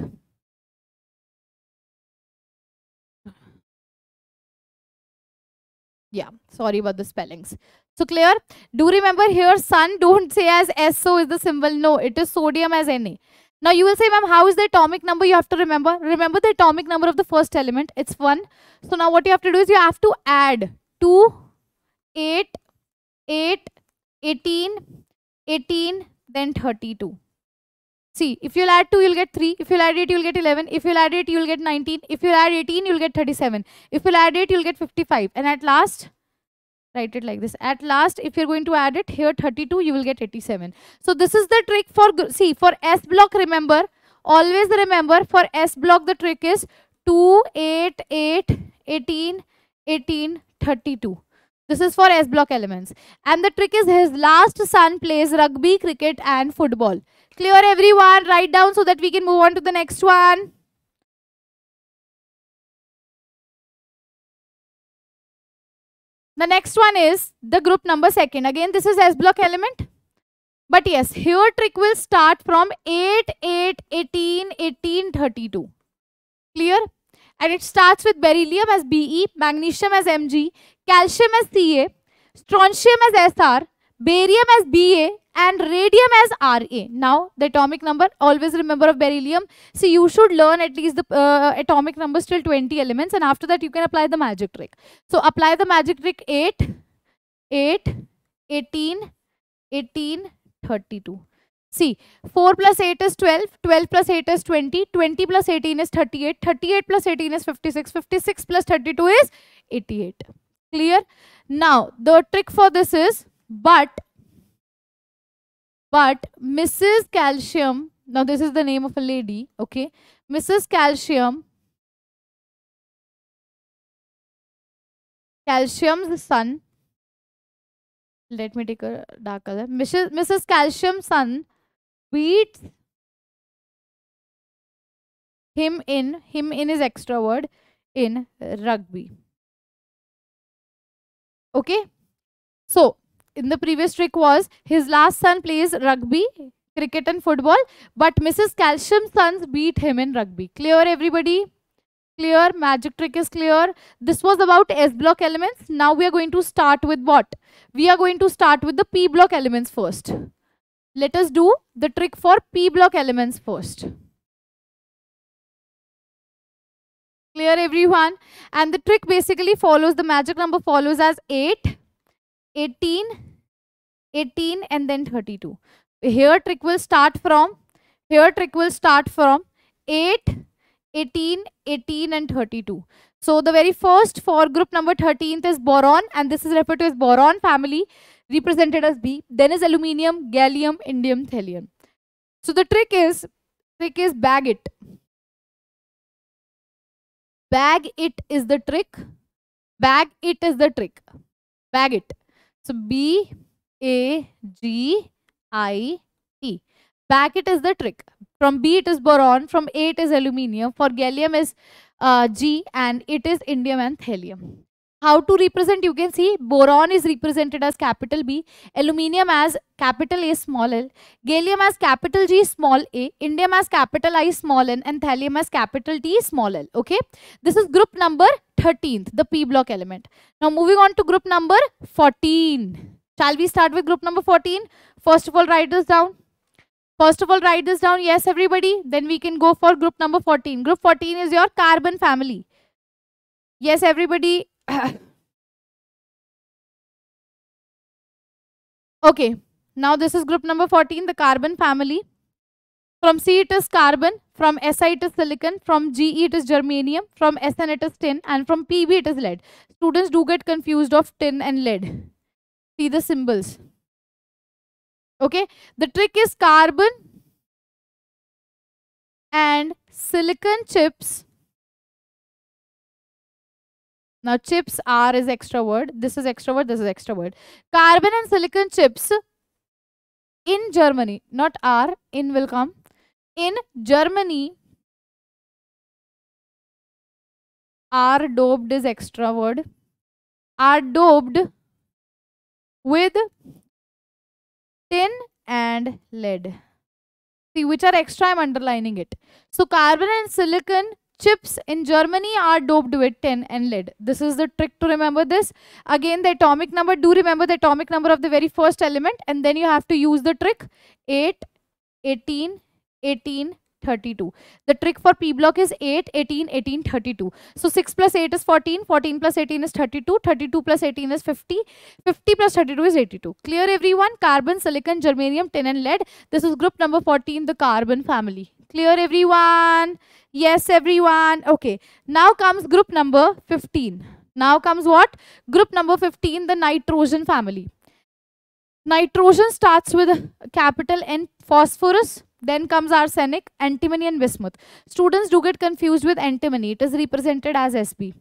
Yeah, sorry about the spellings. So clear? Do remember here sun don't say as SO is the symbol. No, it is sodium as Na. Now you will say, ma'am, how is the atomic number you have to remember? Remember the atomic number of the first element. It's 1. So now what you have to do is you have to add 2, 8, 8, 18, 18, then 32. See, if you'll add 2, you'll get 3. If you'll add 8, you'll get 11. If you'll add 8, you'll get 19. If you'll add 18, you'll get 37. If you'll add 8, you'll get 55. And at last, write it like this. At last, if you're going to add it here 32, you will get 87. So this is the trick for, see, for S block, remember, always remember for S block, the trick is 2, 8, 8, 18, 18, 32. This is for S block elements. And the trick is his last son plays rugby, cricket and football. Clear everyone? Write down so that we can move on to the next one. The next one is the group number second. Again, this is S block element. But yes, here trick will start from 8, 8, 18, 18, 32. Clear? And it starts with beryllium as Be, magnesium as Mg, calcium as Ca, strontium as Sr, barium as Ba, and radium as Ra. Now, the atomic number, always remember of beryllium. So, you should learn at least the uh, atomic numbers till 20 elements and after that you can apply the magic trick. So, apply the magic trick 8, 8, 18, 18, 32. See, 4 plus 8 is 12, 12 plus 8 is 20, 20 plus 18 is 38, 38 plus 18 is 56, 56 plus 32 is 88. Clear? Now, the trick for this is, but but Mrs. Calcium, now this is the name of a lady, okay? Mrs. Calcium, Calcium's son, let me take a dark color. Mrs. Mrs. Calcium's son beats him in, him in his extra word, in rugby. Okay? So, in the previous trick was his last son plays rugby, cricket and football, but Mrs. Calcium's sons beat him in rugby. Clear everybody? Clear? Magic trick is clear. This was about S block elements. Now we are going to start with what? We are going to start with the P block elements first. Let us do the trick for P block elements first. Clear everyone? And the trick basically follows, the magic number follows as 8, 18, 18 and then 32. Here trick will start from, here trick will start from 8, 18, 18 and 32. So the very first for group number 13th is boron and this is referred to as boron family represented as B. Then is aluminium, gallium, indium, thallium. So the trick is, trick is bag it. Bag it is the trick. Bag it is the trick. Bag it. So B A G I T. Bag it is the trick. From B it is boron, from A it is aluminium, for gallium is uh, G and it is indium and thallium. How to represent? You can see boron is represented as capital B, aluminium as capital A small l, gallium as capital G small a, indium as capital I small n, and thallium as capital T small l. Okay, this is group number 13th, the P block element. Now moving on to group number 14. Shall we start with group number 14? First of all, write this down. First of all, write this down. Yes, everybody. Then we can go for group number 14. Group 14 is your carbon family. Yes, everybody. okay. Now this is group number 14, the carbon family. From C it is carbon, from Si it is silicon, from Ge it is germanium, from Sn it is tin, and from Pb it is lead. Students do get confused of tin and lead. See the symbols. Okay, the trick is carbon and silicon chips now chips R is extra word. This is extra word. This is extra word. Carbon and silicon chips in Germany, not R, in will come. In Germany, are doped is extra word. Are doped with tin and lead. See which are extra, I'm underlining it. So carbon and silicon chips in Germany are doped with tin and lead. This is the trick to remember this. Again, the atomic number, do remember the atomic number of the very first element and then you have to use the trick 8, 18, 18, 32. The trick for P block is 8, 18, 18, 32. So 6 plus 8 is 14, 14 plus 18 is 32, 32 plus 18 is 50, 50 plus 32 is 82. Clear everyone? Carbon, silicon, germanium, tin and lead. This is group number 14, the carbon family. Clear everyone? Yes everyone. Okay. Now comes group number 15. Now comes what? Group number 15, the nitrogen family. Nitrogen starts with capital N phosphorus then comes arsenic, antimony and bismuth. Students do get confused with antimony. It is represented as Sb.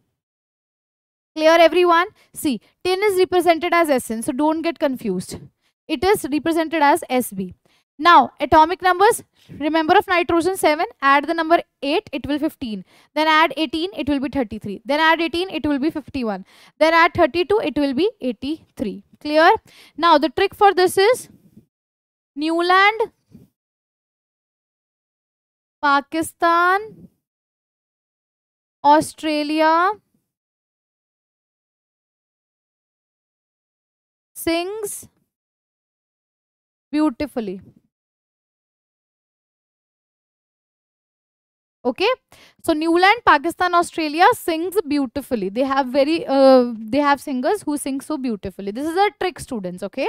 Clear everyone? See, tin is represented as Sn, so don't get confused. It is represented as Sb. Now, atomic numbers, remember of nitrogen 7, add the number 8, it will 15. Then add 18, it will be 33. Then add 18, it will be 51. Then add 32, it will be 83. Clear? Now, the trick for this is Newland Pakistan, Australia, sings beautifully. Okay, so Newland, Pakistan, Australia sings beautifully. They have very, uh, they have singers who sing so beautifully. This is a trick, students. Okay,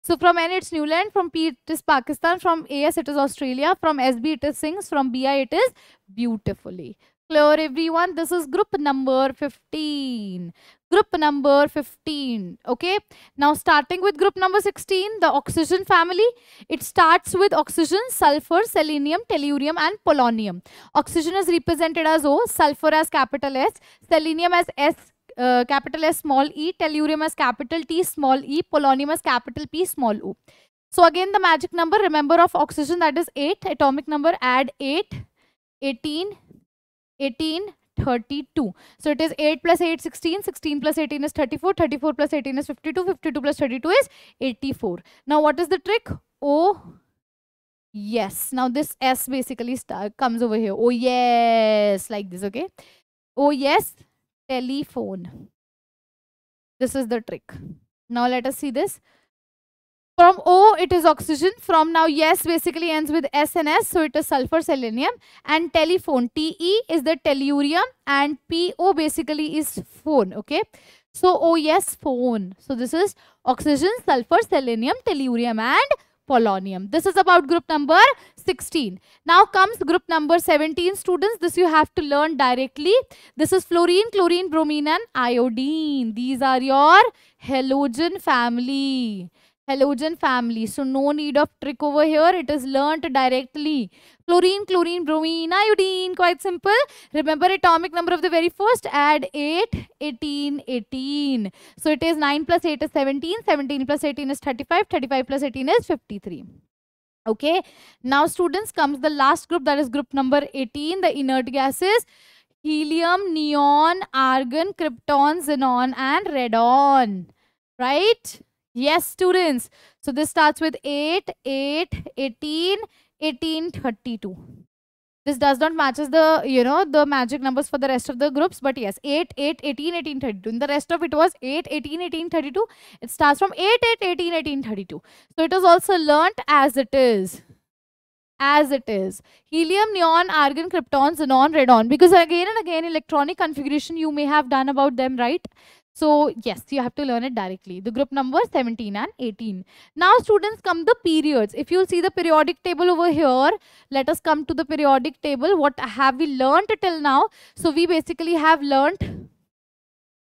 so from N it's Newland, from P it is Pakistan, from AS it is Australia, from SB it is Sings, from BI it is Beautifully. Clear everyone, this is group number 15. Group number 15, okay? Now starting with group number 16, the oxygen family. It starts with oxygen, sulfur, selenium, tellurium and polonium. Oxygen is represented as O, sulfur as capital S, selenium as S uh, capital S small e, tellurium as capital T small e, polonium as capital P small o. So again the magic number, remember of oxygen that is 8, atomic number add 8, 18, 18, 32. So it is 8 plus 8, 16, 16 plus 18 is 34, 34 plus 18 is 52, 52 plus 32 is 84. Now what is the trick? Oh, yes. Now this S basically comes over here. Oh yes, like this, okay? Oh yes, telephone. This is the trick. Now let us see this. From O, it is oxygen. From now, yes basically ends with S and S. So it is sulfur, selenium. And telephone, TE is the tellurium. And PO basically is phone. Okay. So, O, yes, phone. So this is oxygen, sulfur, selenium, tellurium and polonium. This is about group number 16. Now comes group number 17 students. This you have to learn directly. This is fluorine, chlorine, bromine and iodine. These are your halogen family halogen family. So no need of trick over here. It is learnt directly. Chlorine, chlorine, bromine, iodine. Quite simple. Remember atomic number of the very first. Add 8, 18, 18. So it is 9 plus 8 is 17. 17 plus 18 is 35. 35 plus 18 is 53. Okay. Now students comes the last group that is group number 18. The inert gases helium, neon, argon, krypton, xenon and radon. Right? Yes, students. So this starts with 8, 8, 18, 18, 32. This does not matches the, you know, the magic numbers for the rest of the groups. But yes, 8, 8, 18, 18, 32. In the rest of it was 8, 18, 18, 32. It starts from 8, 8, 18, 18, 32. So it is also learnt as it is as it is. Helium, neon, argon, krypton, xenon, radon. Because again and again, electronic configuration you may have done about them, right? So yes, you have to learn it directly. The group number 17 and 18. Now students come the periods. If you'll see the periodic table over here, let us come to the periodic table. What have we learned till now? So we basically have learned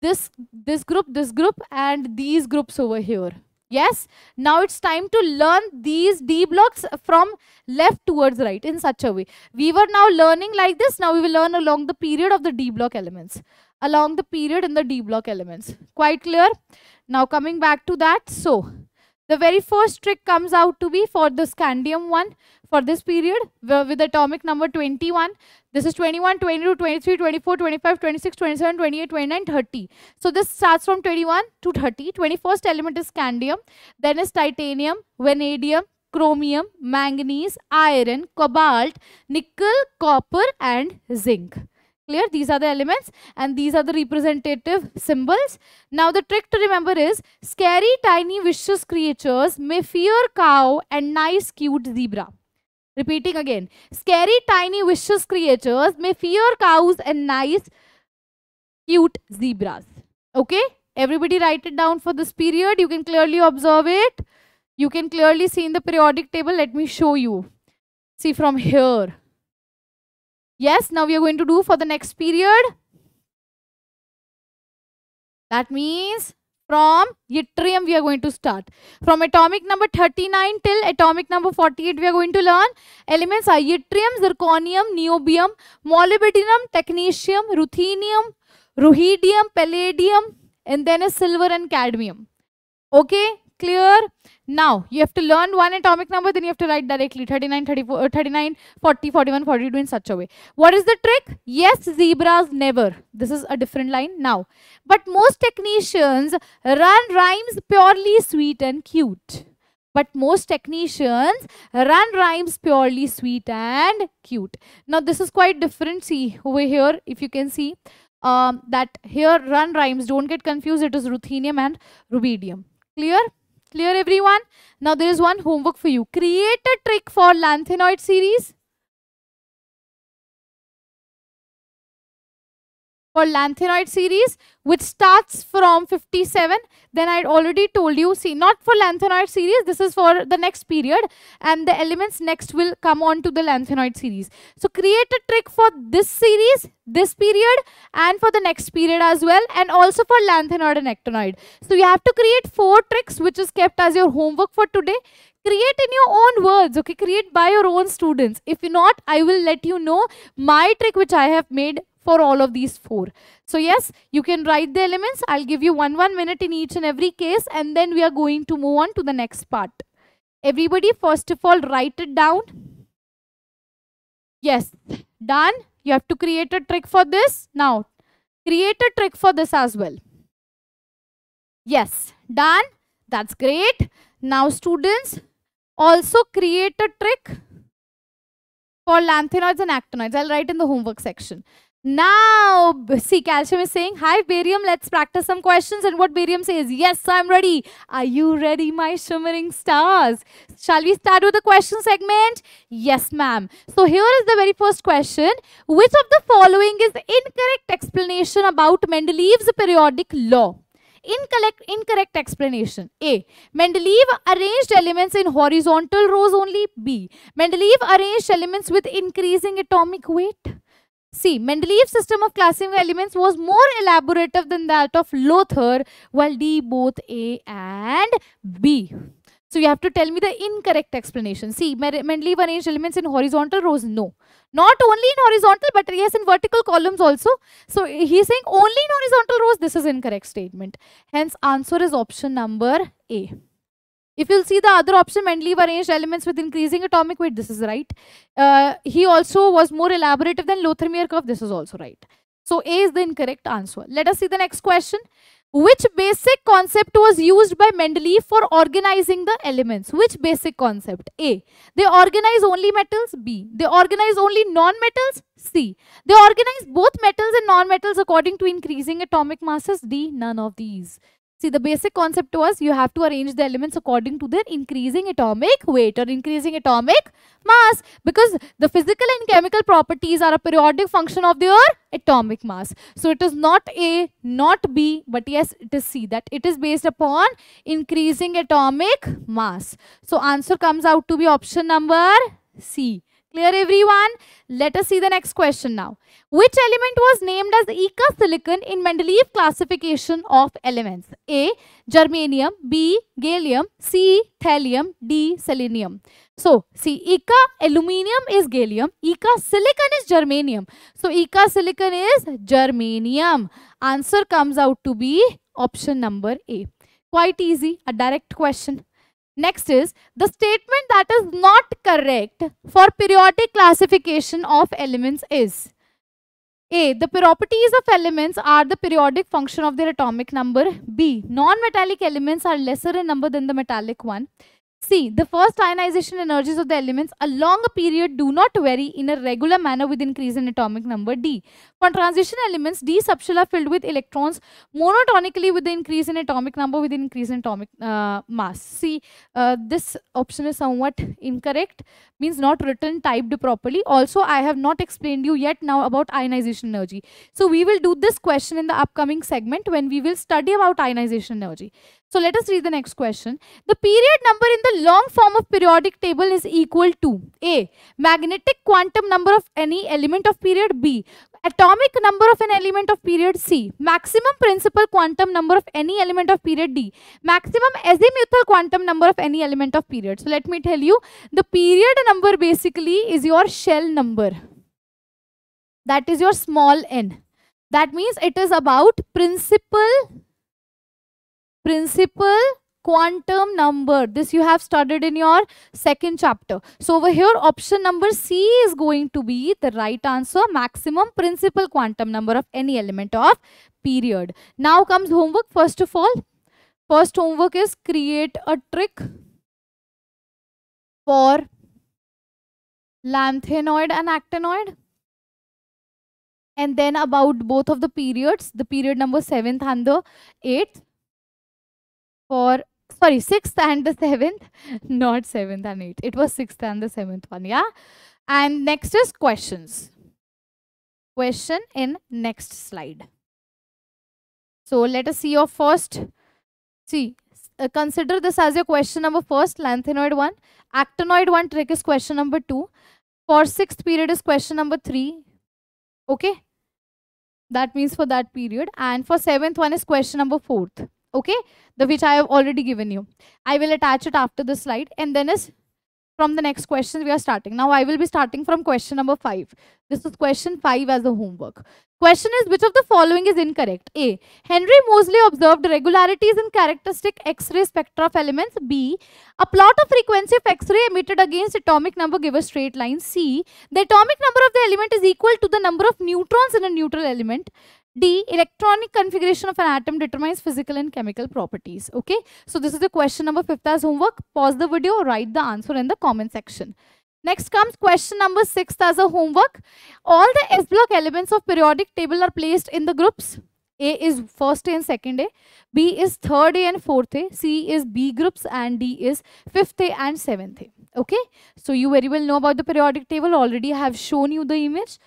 this, this group, this group and these groups over here. Yes, now it's time to learn these D blocks from left towards right in such a way. We were now learning like this. Now we will learn along the period of the D block elements along the period in the D block elements. Quite clear? Now coming back to that. So, the very first trick comes out to be for the scandium one. for this period with atomic number 21. This is 21, 22, 23, 24, 25, 26, 27, 28, 29, 30. So this starts from 21 to 30. 21st element is scandium. Then is titanium, vanadium, chromium, manganese, iron, cobalt, nickel, copper and zinc. Clear? These are the elements and these are the representative symbols. Now the trick to remember is scary, tiny, vicious creatures may fear cow and nice, cute zebra. Repeating again. Scary, tiny, vicious creatures may fear cows and nice, cute zebras. Okay? Everybody write it down for this period. You can clearly observe it. You can clearly see in the periodic table. Let me show you. See from here. Yes, now we are going to do for the next period. That means from yttrium we are going to start. From atomic number 39 till atomic number 48 we are going to learn elements are yttrium, zirconium, niobium, molybdenum, technetium, ruthenium, rhodium, palladium and then a silver and cadmium. Okay, clear? Now, you have to learn one atomic number, then you have to write directly 39, 34, uh, 39, 40, 41, 42 in such a way. What is the trick? Yes, zebras never. This is a different line now. But most technicians run rhymes purely sweet and cute. But most technicians run rhymes purely sweet and cute. Now, this is quite different. See, over here, if you can see, um, that here run rhymes, don't get confused, it is ruthenium and rubidium. Clear? Clear everyone? Now there is one homework for you. Create a trick for lanthanoid series. For lanthanoid series which starts from 57 then I already told you see not for lanthanoid series this is for the next period and the elements next will come on to the lanthanoid series. So create a trick for this series this period and for the next period as well and also for lanthanoid and actinoid. So you have to create four tricks which is kept as your homework for today create in your own words okay create by your own students if not i will let you know my trick which i have made for all of these four. So yes, you can write the elements. I'll give you one one minute in each and every case and then we are going to move on to the next part. Everybody first of all write it down. Yes, done. You have to create a trick for this. Now, create a trick for this as well. Yes, done. That's great. Now students, also create a trick for lanthanoids and actinoids. I'll write in the homework section. Now, see, Calcium is saying, Hi, Barium, let's practice some questions. And what Barium says, Yes, I'm ready. Are you ready, my shimmering stars? Shall we start with the question segment? Yes, ma'am. So, here is the very first question. Which of the following is incorrect explanation about Mendeleev's periodic law? Incorrect, incorrect explanation. A. Mendeleev arranged elements in horizontal rows only. B. Mendeleev arranged elements with increasing atomic weight. See, Mendeleev's system of classifying elements was more elaborative than that of Lothar, while D both A and B. So you have to tell me the incorrect explanation. See, Mendeleev arranged elements in horizontal rows. No. Not only in horizontal, but yes, in vertical columns also. So he's saying only in horizontal rows. This is incorrect statement. Hence, answer is option number A. If you'll see the other option, Mendeleev arranged elements with increasing atomic weight. This is right. Uh, he also was more elaborative than Lothar-Meyer curve. This is also right. So A is the incorrect answer. Let us see the next question. Which basic concept was used by Mendeleev for organizing the elements? Which basic concept? A. They organize only metals. B. They organize only non-metals. C. They organize both metals and non-metals according to increasing atomic masses. D. None of these. See, the basic concept was you have to arrange the elements according to their increasing atomic weight or increasing atomic mass because the physical and chemical properties are a periodic function of their atomic mass. So, it is not A, not B, but yes, it is C that it is based upon increasing atomic mass. So, answer comes out to be option number C. Clear everyone? Let us see the next question now. Which element was named as Eka silicon in Mendeleev classification of elements? A. Germanium B. Gallium C. Thallium D. Selenium. So, see, Eka aluminium is gallium. Eka silicon is germanium. So, Eka silicon is germanium. Answer comes out to be option number A. Quite easy, a direct question. Next is the statement that is not correct for periodic classification of elements is A. The properties of elements are the periodic function of their atomic number. B. Non-metallic elements are lesser in number than the metallic one. See, the first ionization energies of the elements along a period do not vary in a regular manner with increase in atomic number D. For transition elements, D subshell are filled with electrons monotonically with the increase in atomic number with increase in atomic uh, mass. See, uh, this option is somewhat incorrect, means not written typed properly. Also, I have not explained you yet now about ionization energy. So, we will do this question in the upcoming segment when we will study about ionization energy. So let us read the next question. The period number in the long form of periodic table is equal to A. Magnetic quantum number of any element of period B. Atomic number of an element of period C. Maximum principal quantum number of any element of period D. Maximum azimuthal quantum number of any element of period. So let me tell you, the period number basically is your shell number. That is your small n. That means it is about principal principal quantum number. This you have studied in your second chapter. So over here option number C is going to be the right answer. Maximum principal quantum number of any element of period. Now comes homework first of all. First homework is create a trick for lanthanoid and actinoid and then about both of the periods the period number 7th and the 8th for sorry 6th and the 7th not 7th and 8th it was 6th and the 7th one yeah? And next is questions. Question in next slide. So let us see your first see uh, consider this as your question number first lanthanoid one. Actinoid one trick is question number two. For sixth period is question number three okay? That means for that period. And for seventh one is question number fourth okay? The which i have already given you. I will attach it after the slide and then is from the next question we are starting. Now i will be starting from question number five. This is question five as a homework. Question is which of the following is incorrect? A. Henry moseley observed regularities in characteristic x-ray spectra of elements. B. A plot of frequency of x-ray emitted against atomic number give a straight line. C. The atomic number of the element is equal to the number of neutrons in a neutral element D. Electronic configuration of an atom determines physical and chemical properties. Okay. So this is the question number 5th as homework. Pause the video, write the answer in the comment section. Next comes question number 6th as a homework. All the S block elements of periodic table are placed in the groups. A is first A and second A. B is third A and fourth A. C is B groups and D is fifth A and seventh A. Okay. So you very well know about the periodic table. Already I have shown you the image.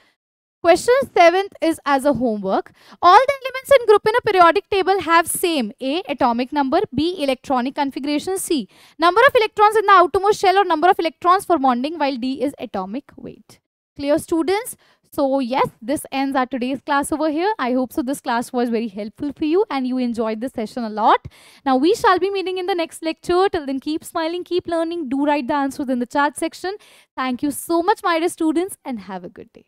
Question 7th is as a homework. All the elements in group in a periodic table have same A. Atomic number B. Electronic configuration C. Number of electrons in the outermost shell or number of electrons for bonding while D is atomic weight. Clear students? So yes, this ends our today's class over here. I hope so this class was very helpful for you and you enjoyed this session a lot. Now we shall be meeting in the next lecture. Till then keep smiling, keep learning. Do write the answers in the chat section. Thank you so much my dear students and have a good day.